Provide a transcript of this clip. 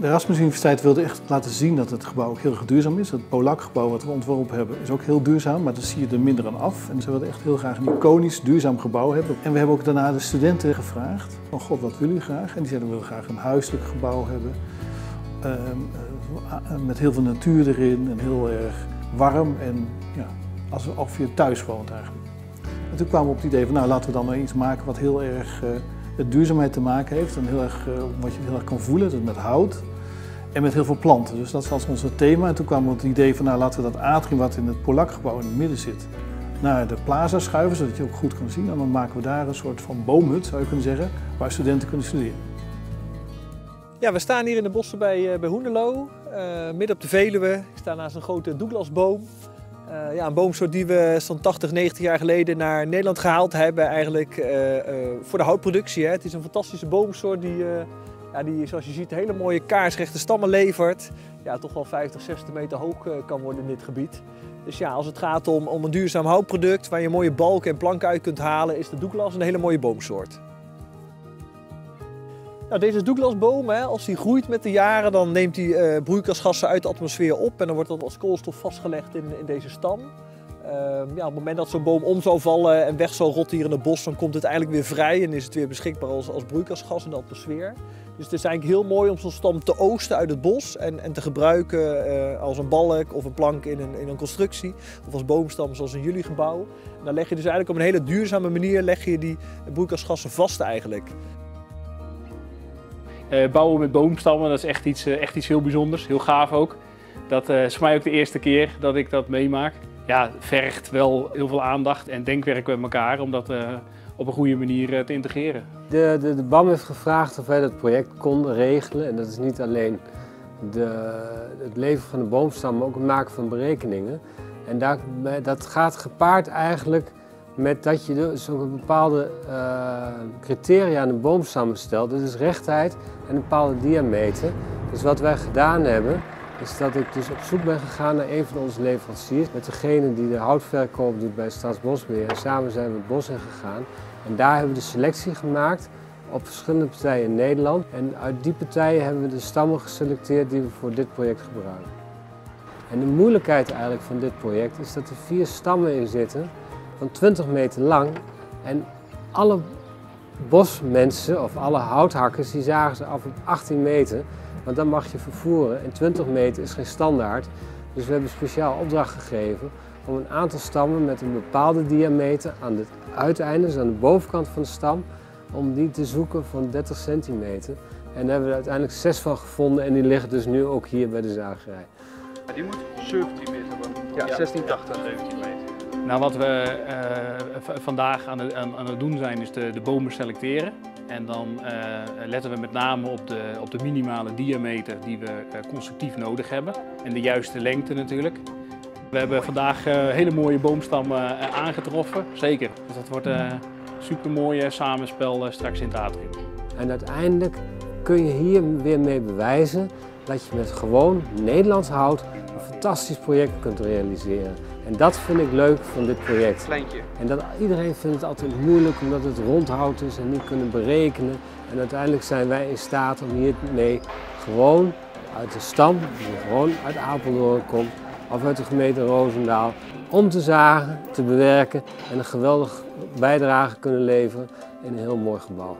De Erasmus Universiteit wilde echt laten zien dat het gebouw ook heel erg duurzaam is. Het Polak-gebouw wat we ontworpen hebben is ook heel duurzaam, maar dat zie je er minder aan af. En ze wilden echt heel graag een iconisch duurzaam gebouw hebben. En we hebben ook daarna de studenten gevraagd van god, wat willen jullie graag? En die zeiden we willen graag een huiselijk gebouw hebben. Ehm, eh, met heel veel natuur erin en heel erg warm en ja, alsof je thuis woont eigenlijk. En toen kwamen we op het idee van nou laten we dan iets maken wat heel erg... Uh, met duurzaamheid te maken heeft en heel erg, uh, wat je heel erg kan voelen, dus met hout en met heel veel planten. Dus dat was ons thema. En toen kwam we op het idee van nou laten we dat atrium wat in het Polakgebouw in het midden zit, naar de plaza schuiven, zodat je ook goed kan zien. En dan maken we daar een soort van boomhut, zou je kunnen zeggen, waar studenten kunnen studeren. Ja, we staan hier in de bossen bij, bij Hoenderloo, uh, midden op de Veluwe. Ik sta naast een grote Douglasboom. Uh, ja, een boomsoort die we zo'n 80, 90 jaar geleden naar Nederland gehaald hebben eigenlijk uh, uh, voor de houtproductie. Hè. Het is een fantastische boomsoort die, ja, die zoals je ziet hele mooie kaarsrechte stammen levert. Ja, toch wel 50, 60 meter hoog kan worden in dit gebied. Dus ja, als het gaat om, om een duurzaam houtproduct waar je mooie balken en planken uit kunt halen, is de Douglas een hele mooie boomsoort. Nou, deze Douglasboom, als die groeit met de jaren, dan neemt hij uh, broeikasgassen uit de atmosfeer op en dan wordt dat als koolstof vastgelegd in, in deze stam. Uh, ja, op het moment dat zo'n boom om zou vallen en weg zou rotten hier in het bos, dan komt het eigenlijk weer vrij en is het weer beschikbaar als, als broeikasgas in de atmosfeer. Dus het is eigenlijk heel mooi om zo'n stam te oosten uit het bos en, en te gebruiken uh, als een balk of een plank in een, in een constructie. Of als boomstam zoals in jullie gebouw. Dan leg je dus eigenlijk op een hele duurzame manier leg je die broeikasgassen vast eigenlijk. Uh, bouwen met boomstammen, dat is echt iets, uh, echt iets heel bijzonders, heel gaaf ook. Dat uh, is voor mij ook de eerste keer dat ik dat meemaak. Ja, vergt wel heel veel aandacht en denkwerk met elkaar om dat op een goede manier te integreren. De, de, de BAM heeft gevraagd of wij dat project konden regelen. En dat is niet alleen de, het leveren van de boomstam, maar ook het maken van berekeningen. En daar, dat gaat gepaard eigenlijk met dat je dus een bepaalde uh, criteria aan de boomstammen stelt. Dat is rechtheid en een bepaalde diameter. Dus wat wij gedaan hebben, is dat ik dus op zoek ben gegaan naar een van onze leveranciers. Met degene die de houtverkoop doet bij Staatsbosbeheer. En samen zijn we het bos in gegaan. En daar hebben we de selectie gemaakt op verschillende partijen in Nederland. En uit die partijen hebben we de stammen geselecteerd die we voor dit project gebruiken. En de moeilijkheid eigenlijk van dit project is dat er vier stammen in zitten van 20 meter lang. En alle bosmensen of alle houthakkers die zagen ze af op 18 meter. Want dan mag je vervoeren en 20 meter is geen standaard. Dus we hebben speciaal opdracht gegeven om een aantal stammen met een bepaalde diameter aan de uiteinden, dus aan de bovenkant van de stam, om die te zoeken van 30 centimeter. En daar hebben we er uiteindelijk zes van gevonden en die liggen dus nu ook hier bij de zagerij. Die moet 17 meter worden. Ja, 1680. 17 meter. Nou, wat we uh, vandaag aan het, aan, aan het, doen zijn, is de, de bomen selecteren. En dan uh, letten we met name op de, op de minimale diameter die we constructief nodig hebben. En de juiste lengte natuurlijk. We hebben vandaag hele mooie boomstammen aangetroffen, zeker. Dus dat wordt een super mooie samenspel straks in het atrium. En uiteindelijk kun je hier weer mee bewijzen dat je met gewoon Nederlands hout een fantastisch project kunt realiseren. En dat vind ik leuk van dit project. Kleintje. En dat iedereen vindt het altijd moeilijk omdat het rondhout is en niet kunnen berekenen. En uiteindelijk zijn wij in staat om hiermee gewoon uit de stam, die gewoon uit Apeldoorn komt, of uit de gemeente Roosendaal, om te zagen, te bewerken en een geweldige bijdrage kunnen leveren in een heel mooi gebouw.